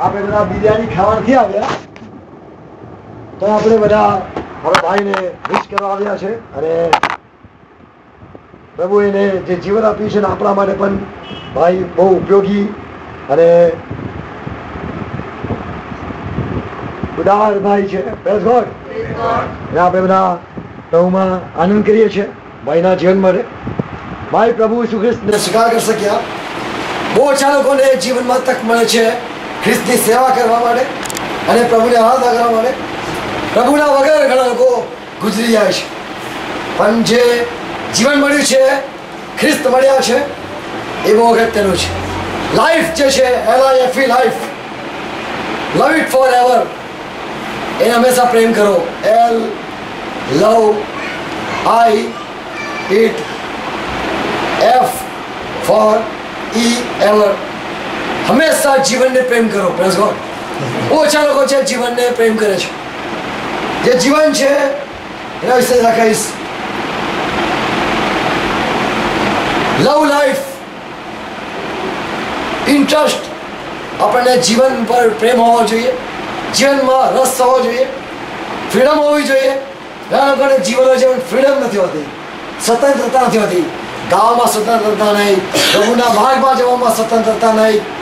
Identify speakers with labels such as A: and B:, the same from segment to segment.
A: આપણે બધા બિરયાની ખાવાથી આવ્યા તો આપણે બધા મારા ભાઈને વિશ કરવા આવ્યા છે. અને પ્રભુ એને જે જીવન આપ્યું છે ને આપણા માટે પણ ભાઈ બહુ ઉપયોગી અને ઉદાર ભાઈ છે. Praise ગોડ અને આપણે બધા પ્રભુમાં આનંદ કરીએ છીએ. ભાઈના જીવન માટે. ભાઈ પ્રભુ શ્રી કૃષ્ણને સ્વીકાર કરી શક્યા. બહુ ઓછા લોકોને જીવનમાં તક મળે છે. ખ્રિસ્તની સેવા કરવા માટે અને પ્રભુને આરાધના કરવા માટે પ્રભુના વગર ઘણા લોકો ગુજરી જાય છે. પણ જે જીવન મળ્યું છે, ખ્રિસ્ત મળ્યા છે, એ બહુ અગત્યનું છે. લાઈફ જે છે L I F life love it forever એને હંમેશા પ્રેમ કરો. L love I it F for E ever હંમેશા જીવનને પ્રેમ કરો પ્રેસ ગોડ ઓછા લોકો છે જીવનને પ્રેમ કરે છે. જે જીવન છે, એના વિશે રાખીશ. લવ લાઈફ ઇન્ટરેસ્ટ આપણને જીવન પર પ્રેમ હોવો જોઈએ. જીવનમાં રસ હોવો જોઈએ. ફ્રીડમ હોવી જોઈએ. ઘણા લોકોને જીવન હોય ફ્રીડમ નથી હોતી. સ્વતંત્રતા નથી હોતી. ગાવામાં સ્વતંત્રતા નહીં. પ્રભુના માર્ગમાં જવામાં સ્વતંત્રતા નહીં.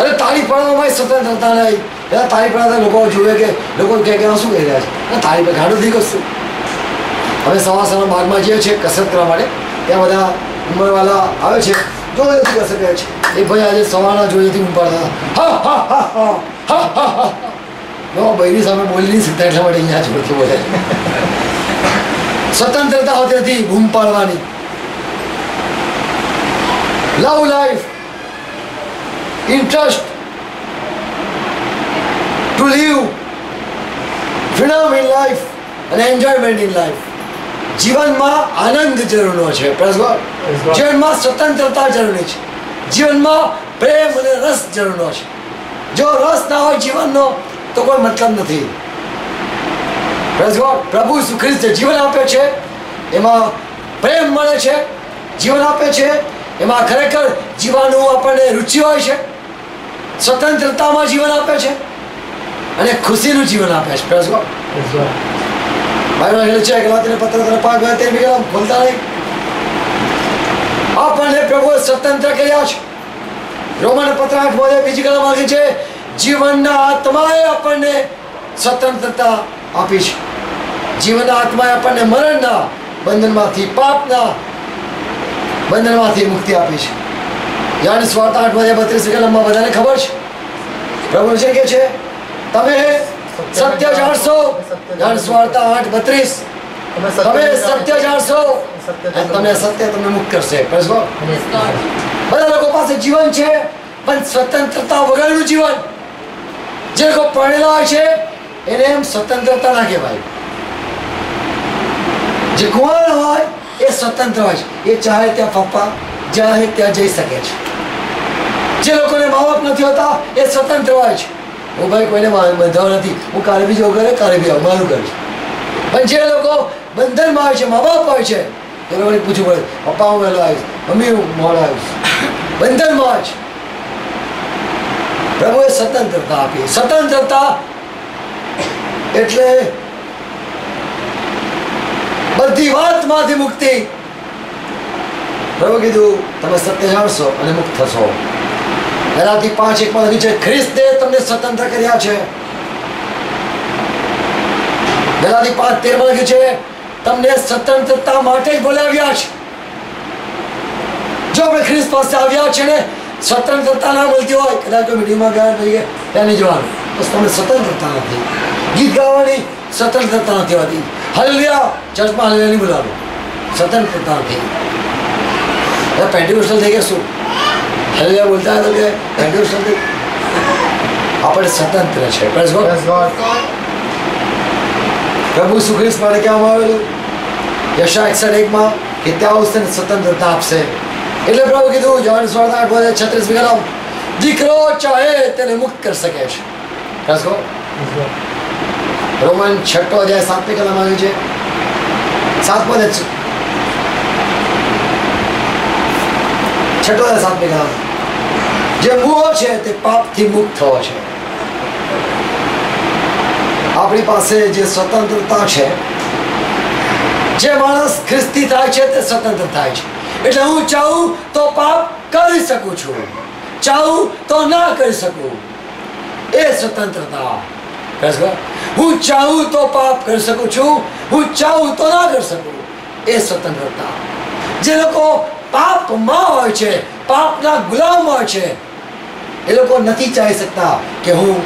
A: અરે તાળી પાડવામાં સ્વતંત્રતા નહીં એટલે તાળી પાડતા લોકો જોવે કે, લોકો કહે કે શું કહી રહ્યા છે? તાળી પર ગાડું થઈ કશું હવે સવાર સવારના માર્ગમાં જે છે કસરત કરવા માટે. ત્યાં બધા ઉંમરવાલા આવે છે. જોડેથી કસરત કરે છે. એ ભાઈ આજે સવારના જોડેથી ઉંપાડતા હા હા હા હા હા હા હા. નો બૈરી સામે બોલી નહીં શકતા એટલા માટે અહીંયા જોડતી બોલે સ્વતંત્રતા હોતી હતી બૂમ પાડવાની. Love life interest to live freedom in life અને એન્જોયમેન્ટ in લાઈફ જીવનમાં આનંદ જરૂરનો છે. જીવનમાં સ્વતંત્રતા જરૂરી છે. જીવનમાં પ્રેમ અને રસ જરૂરનો છે. જો રસ ના હોય જીવનનો તો કોઈ મતલબ નથી. પ્રભુ સુખ્રિસ્ત જીવન આપે છે. એમાં પ્રેમ મળે છે. જીવન આપે છે. એમાં ખરેખર જીવવાનું આપણને રુચિ હોય છે. સ્વતંત્રતામાં જીવન આપે છે અને ખુશીનું જીવન આપે છે. પ્રેસ મારું છે ગલાતીને પત્ર ત્રણ પાંચ બે તેર બીજા ભૂલતા નહીં. આપણને પ્રભુએ સ્વતંત્ર કર્યા છે. રોમન પત્ર આઠ બોલે, બીજી કલમ આવી છે, જીવનના આત્માએ આપણને સ્વતંત્રતા આપી છે. જીવનના આત્માએ આપણને મરણના બંધનમાંથી, પાપના બંધનમાંથી મુક્તિ આપી છે. યાની સ્વાર્થ આઠ વાગ્યા બત્રીસ કલમમાં બધાને ખબર છે? પ્રભુ છે કે છે તમે સત્ય જાણશો જાણ સ્વાર્થ આઠ બત્રીસ. તમે સત્ય જાણશો અને તમે સત્ય તમને મુક્ત કરશે. બધા લોકો પાસે જીવન છે પણ સ્વતંત્રતા વગરનું જીવન. જે લોકો પરણેલા હોય છે એને એમ સ્વતંત્રતા ના કહેવાય. જે કુંવર હોય એ સ્વતંત્ર હોય છે. એ ચાહે ત્યાં પપ્પા જ્યાં ત્યાં જઈ શકે છે. જે લોકોને મા બાપ નથી હોતા, એ સ્વતંત્ર હોય છે. હું ભાઈ કોઈને બંધાવ નથી. હું કાલે બી કરે કાલે બી મારું કરીશ પણ જે લોકો બંધનમાં હોય છે, મા બાપ હોય છે, એ લોકોને પૂછવું પડે, પપ્પા, હું વહેલો આવીશ? મમ્મી, હું મોડો આવીશ? બંધનમાં હોય પ્રભુએ સ્વતંત્રતા આપી. સ્વતંત્રતા એટલે બધી વાતમાંથી મુક્તિ. પ્રભુ કીધું, તમે સત્ય જાણશો અને મુક્ત થશો. એનાથી પાંચ એકમાં લખ્યું છે ખ્રિસ્તે તમને સ્વતંત્ર કર્યા છે. ગલાતી પાંચ તેરમાં લખ્યું છે તમને સ્વતંત્રતા માટે જ બોલાવ્યા છે. જો આપણે ખ્રિસ્ત પાસે આવ્યા છે ને, સ્વતંત્રતા ના મળતી હોય, કદાચ કોઈ મીટિંગમાં ગયા થઈ ગયા ત્યાં નહીં જવાનું. બસ તમને સ્વતંત્રતા નથી. ગીત ગાવાની સ્વતંત્રતા નથી હોતી. હલ્યા ચર્ચમાં હલ્યા નહીં બોલાવું સ્વતંત્રતા નથી. હવે પેન્ટિકોસ્ટલ થઈ ગયા શું? હલ્યા બોલતા હતા કે યુ થઈ આપણે સ્વતંત્ર છે. પ્રભુ સુખ્રિસ્ત માટે કહેવામાં આવેલું? યશા એકસઠ એકમાં કે ત્યાં આવશે સ્વતંત્રતા આપશે. એટલે પ્રભુ કીધું જવાન સ્વાર્થ આઠ બોલે છત્રીસ કલમ દીકરો ચાહે તેને મુક્ત કરી શકે છે. રોમન છઠ્ઠો અધ્યાય સાતમી કલમ આવ્યું છે. સાતમો અધ્યાય છ- છઠ્ઠો અધ્યાય સાતમી કલમ જે મોહ છે તે પાપથી મુક્ત થવો છે આપણી પાસે જે સ્વતંત્રતા છે જે માણસ ખ્રિસ્તી થાય છે તે સ્વતંત્ર થાય છે એટલે હું ચાહું તો પાપ કરી શકું છું। ચાહું તો ના કરી શકું। એ સ્વતંત્રતા। બસ બસ. હું ચાહું તો પાપ કરી શકું છું, હું ચાહું તો ના કરી શકું। એ સ્વતંત્રતા। જે લોકો પાપમાં હોય છે પાપના ગુલામ હોય છે. એ લોકો નથી ચાહી શકતા કે હું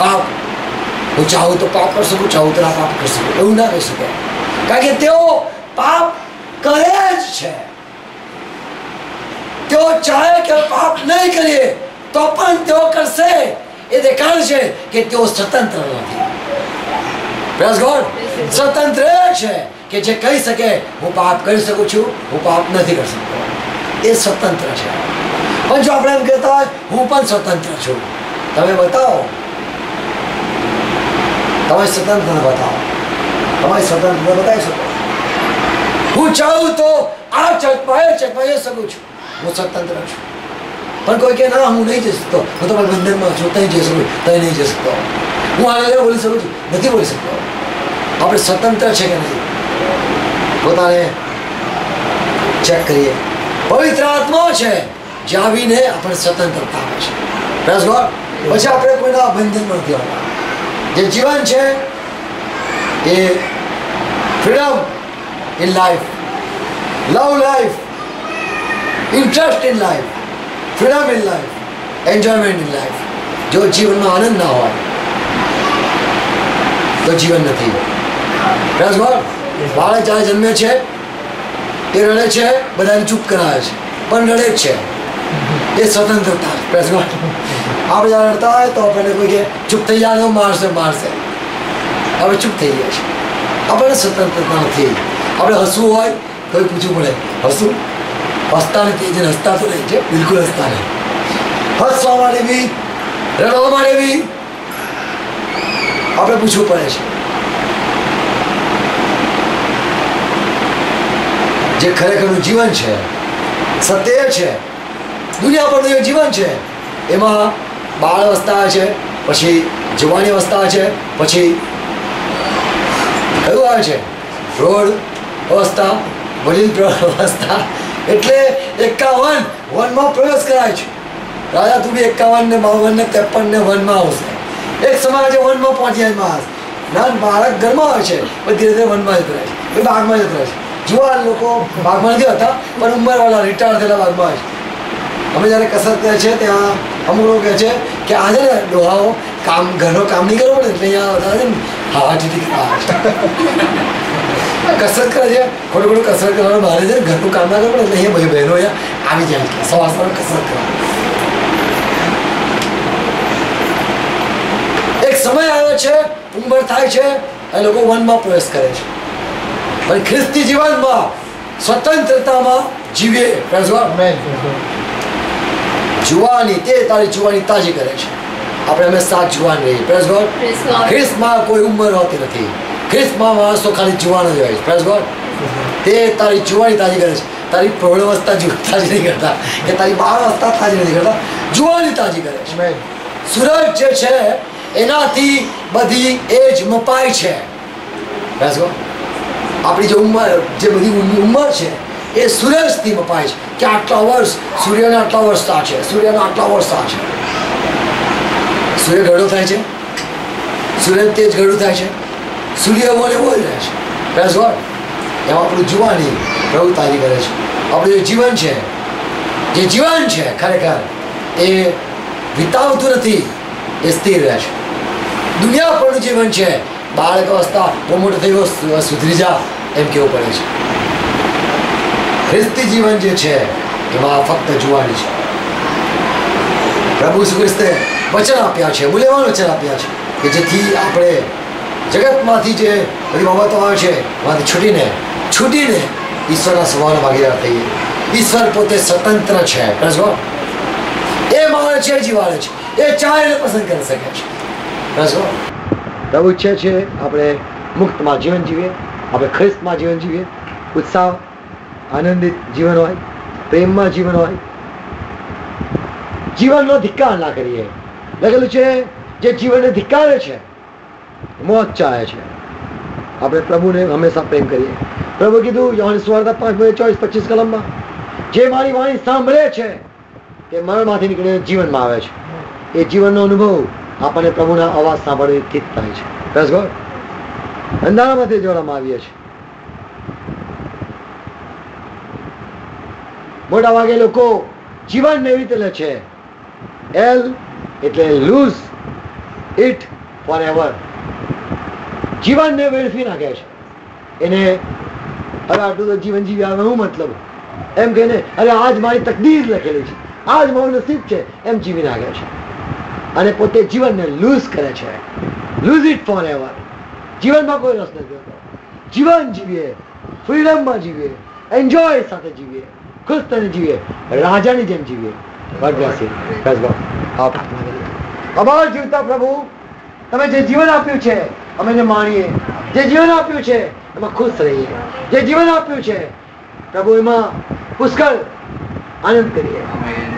A: પાપ હું ચાહું તો પાપ કરી શકું ચાહું તો ના પાપ કરી શકું એવું ના કહી શકે. કારણ કે તેઓ પાપ કરે જ છે. તેઓ ચાહે કે પાપ નહીં કરીએ તો પણ તેઓ કરશે. એ દેખાડ છે કે તેઓ સ્વતંત્ર નથી. સ્વતંત્ર છે. કે જે કહી શકે હું પાપ કરી શકું છું હું પાપ નથી કરી શકતો એ સ્વતંત્ર છે પણ જો આપણે એમ કહેતા હોય હું પણ સ્વતંત્ર છું તમે બતાવો તમે સ્વતંત્ર બતાવો તમારી સ્વતંત્રતા બતાવી શકો હું ચાહું તો આ ચર્ચમાં એ ચર્ચમાં જઈ શકું છું હું સ્વતંત્ર છું પણ કોઈ કે ના હું નહીં જઈ શકતો હું તમારા બંધનમાં છું ત્યાં જઈ શકું ત્યાં નહીં જઈ શકતો હું આને બોલી શકું છું નથી બોલી શકતો આપણે સ્વતંત્ર છે કે નહીં પોતાને ચેક કરીએ. પવિત્ર આત્મા છે, જે આવીને આપણે સ્વતંત્રતા આપે છે. પછી આપણે કોઈના બંધનમાં નથી આવતા. જે જીવન છે, એ freedom in life love life interest in life freedom in life enjoyment in life જો જીવનમાં આનંદ ના હોય, તો જીવન નથી. રસભર. બાળક જ્યારે જન્મે છે, એ રડે છે, બધાને ચૂપ કરાવે છે. પણ રડે જ છે. એ સ્વતંત્રતા. God. આપણે જ્યારે રડતા હોય તો આપણને કોઈ કે ચૂપ થઈ જાય તો મારશે મારશે. હવે ચૂપ થઈ જાય છે આપણને સ્વતંત્રતા નથી. આપણે હસવું હોય તો પૂછવું પડે હસવું હસતા નથી જેને હસતા તો નહીં છે બિલકુલ હસતા નહીં. હસવા માટે બી, રડવા માટે બી આપણે પૂછવું પડે છે. જે ખરેખરનું જીવન છે, સત્ય છે દુનિયા પરનું જે જીવન છે, એમાં બાળ અવસ્થા છે, પછી જવાની અવસ્થા છે, પછી કયું આવે છે? રોડ અવસ્થા, વડીલ અવસ્થા, એટલે એકાવન વનમાં પ્રવેશ કરાય છે. રાજા તું બી એકાવન ને બાવન ને ત્રેપન ને વનમાં આવશે. એક સમાજ વનમાં પહોંચી જાય માણસ. નાન બાળક ઘરમાં હોય છે ધીરે ધીરે વનમાં જતો રહે છે. એ બાગમાં જતો રહે છે. જુવાન લોકો બાગમાં નથી હોતા પણ ઉંમરવાળા રિટાયર થયેલા બાગમાં અમે જ્યારે કસરત કરે છે, ત્યાં અમુક લોકો કહે છે કે આજે ને, ડોહાઓ, કામ, ઘરનો કામ નહીં કરવો ને એટલે અહીંયા વધારે છે ને, હા ઠીક કસરત કરે છે, ખોટું ખોટું કસરત કરવાનું બહાર છે, ઘરનું કામ ના કરવું એટલે અહીંયા ભાઈ બહેનો અહીંયા આવી જાય છે, સવાર સવાર કસરત કરવા. એક સમય આવ્યો છે, ઉંમર થાય છે એ લોકો વનમાં પ્રવેશ કરે છે. પણ ખ્રિસ્તી જીવનમાં સ્વતંત્રતામાં God. જુવાની તે તારી જુવાની તાજી કરે છે. આપણે હંમેશા જુવાન રહીએ
B: પ્રેસ ગોડ
A: ખ્રિસ્તમાં કોઈ ઉંમર હોતી નથી. ખ્રિસ્તમાં માણસો ખાલી જુવાન જ હોય છે પ્રેસ ગોડ તે તારી જુવાની તાજી કરે છે. તારી પ્રૌઢ અવસ્થા જુ- તાજી નહીં કરતા. કે તારી બાળ અવસ્થા તાજી નથી કરતા. જુવાની તાજી કરે છે. સૂરજ જે છે એનાથી બધી એજ મપાય છે. Praise God. આપણી જે ઉંમર, જે બધી ઉંમર છે, એ સૂર્યથી મપાય છે. કે આટલા વર્ષ, સૂર્યના આટલા વર્ષ આ છે, સૂર્યના આટલા વર્ષ આ છે. સૂર્ય ઘડો થાય છે? સૂર્ય તેજ ઘડું થાય છે? સૂર્ય બોલે બોલ રહે છે. Praise God. એમાં આપણું જુવાની પ્રવૃત્તિ કરે છે. આપણું જે જીવન છે, જે જીવન છે, ખરેખર, એ વિતાવતું નથી, એ સ્થિર રહે છે. દુનિયા પરનું જીવન છે, બાળક અવસ્થા બહુ મોટો સુ- સુધરી જા. એમ કેવું પડે છે? ખ્રિસ્તી જીવન જે છે, એમાં ફક્ત જુવાની છે. પ્રભુ શ્રી ખ્રિસ્તે વચન આપ્યા છે, મૂલ્યવાન વચન આપ્યા છે, કે જેથી આપણે જગતમાંથી જે બધી બાબતો આવે છે, એમાંથી છૂટીને છૂટીને ઈશ્વરના સ્વભાવના ભાગીદાર થઈએ. ઈશ્વર પોતે સ્વતંત્ર છે Praise એ માણે છે જીવાડે છે, એ ચાહે પસંદ કરી શકે છે. God. પ્રભુ ઈચ્છે છે આપણે મુક્તમાં જીવન જીવીએ. આપણે ખ્રિસ્તમાં જીવન જીવીએ, ઉત્સાહ, આનંદિત જીવન હોય, પ્રેમમાં જીવન હોય. જીવનનો ધિક્કાર ના કરીએ. લખેલું છે, જે જીવનને ધિક્કારે છે, મોત ચાહે છે. આપણે પ્રભુને હંમેશા પ્રેમ કરીએ. પ્રભુ કીધું, યોહાન સુવાર્તા પાંચ ચોવીસ પચીસ કલમમાં, જે મારી વાણી સાંભળે છે, તે મરણમાંથી નીકળીને જીવનમાં આવે છે. એ જીવનનો અનુભવ આપણને પ્રભુના અવાજ સાંભળવાથી જ થાય છે. બસ ગોડ અંધારામાંથી જોડવામાં આવીએ છીએ. મોટા ભાગે લોકો જીવન એવી રીતે લે છે. એલ એટલે લૂઝ ઇટ ફોર એવર જીવનને વેડફી નાખે છે. એને હવે આટલું તો જીવન જીવી આવે હું મતલબ? એમ કહીને, અરે, આજ મારી તકદીર લખેલી છે. આજ મારું નસીબ છે. એમ જીવી નાખે છે. અને પોતે જીવનને લૂઝ કરે છે. લૂઝ ઇટ ફોર એવર જીવનમાં કોઈ રસ નથી હોતો. જીવન જીવીએ, ફ્રીડમમાં જીવીએ, એન્જોય સાથે જીવીએ, ખુશ થઈને જીવીએ, રાજાની જેમ જીવીએ. અમાર જીવતા પ્રભુ. તમે જે જીવન આપ્યું છે, અમે એને માણીએ. જે જીવન આપ્યું છે, એમાં ખુશ રહીએ. જે જીવન આપ્યું છે, પ્રભુ, એમાં પુષ્કળ આનંદ કરીએ.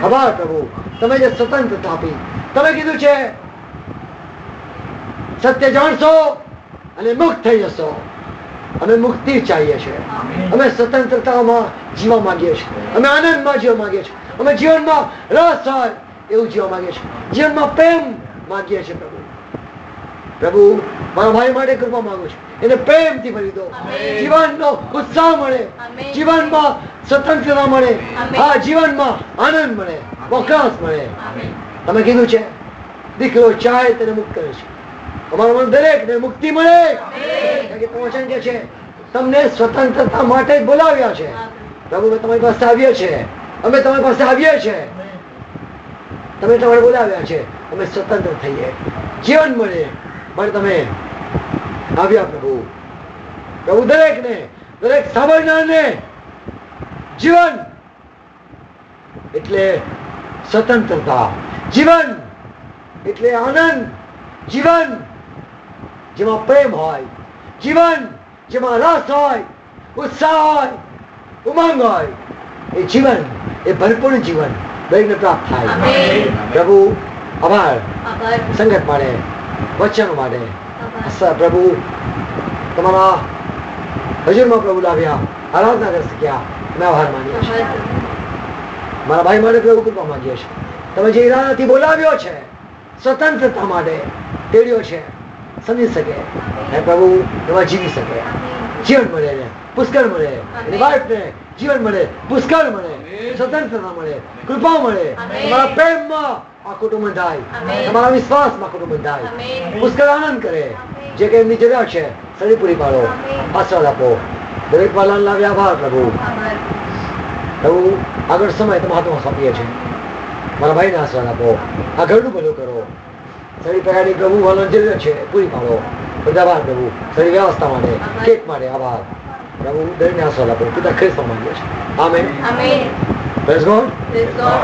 A: આભાર પ્રભુ. તમે જે સ્વતંત્રતા આપી. તમે કીધું છે, સત્ય જાણશો અને મુક્ત થઈ જશો અમે મુક્તિ ચાહીએ છીએ. અમે સ્વતંત્રતામાં જીવવા માંગીએ છીએ. અમે આનંદમાં જીવવા માંગીએ છીએ. અમે જીવનમાં રસ હોય એવું જીવવા માંગીએ છીએ. જીવનમાં પ્રેમ માંગીએ છીએ પ્રભુ. પ્રભુ મારા ભાઈ માટે કૃપા માંગુ છું. એને પ્રેમથી ભરી દો. જીવનનો ઉત્સાહ મળે. જીવનમાં સ્વતંત્રતા મળે. હા જીવનમાં આનંદ મળે. વકાસ મળે. તમે કીધું છે દીકરો ચાહે તેને મુક્ત કરે છે. અમારા મન દરેકને મુક્તિ મળે. વચન કે છે? તમને સ્વતંત્રતા માટે જ બોલાવ્યા છે. પ્રભુ તમારી પાસે આવીએ છીએ. અમે તમારી પાસે આવીએ છીએ. તમે તમારે બોલાવ્યા છે. અમે સ્વતંત્ર થઈએ. જીવન મળે. પણ તમે આવ્યા પ્રભુ. પ્રભુ દરેકને દરેક સાંભળનારને જીવન એટલે સ્વતંત્રતા. જીવન એટલે આનંદ. જીવન જેમાં પ્રેમ હોય જીવન જેમાં રસ હોય ઉત્સાહ હોય ઉમંગ હોય એ જીવન એ ભરપૂર જીવન દરેકને પ્રાપ્ત થાય. પ્રભુ આભાર. સંગત માટે વચનો માટે પ્રભુ તમારા હજુરમાં પ્રભુ લાવ્યા આરાધના કરી શક્યા મેં આભાર માનીએ છીએ. મારા ભાઈ માટે પ્રભુ કૃપા માંગીએ છીએ. તમે જે ઈરાદાથી બોલાવ્યો છે સ્વતંત્રતા માટે તેડ્યો છે સમજી શકે? અને પ્રભુ એવા જીવી શકે. જીવન મળે ને પુષ્કળ મળે. વાઈફને જીવન મળે પુષ્કળ મળે. સ્વતંત્રતા મળે કૃપા મળે. તમારા પ્રેમમાં આ કુટુંબ બંધાય. તમારા વિશ્વાસમાં કુટુંબ બંધાય. પુષ્કળ આનંદ કરે. જે કે એમની જરૂરિયાત છે શરીર પૂરી પાડો. આશીર્વાદ આપો. દરેક પાલન લાવ્યા આભાર પ્રભુ. પ્રભુ આગળ સમય તમારા હાથમાં સોંપીએ છીએ. મારા ભાઈને આશીર્વાદ આપો. આ ઘરનું ભલું કરો. શરીર પ્રકારની પ્રભુ વલણ જરૂરિયાત છે પૂરી પાડો બધા આભાર પ્રભુ શરીર વ્યવસ્થા માટે
B: આભાર.
A: કેક માટે આભાર પ્રભુ દરેકને આશીર્વાદ આપો પિતા ખ્રિસ્ત માંગીએ છીએ amen
B: amen
A: praise God
B: praise God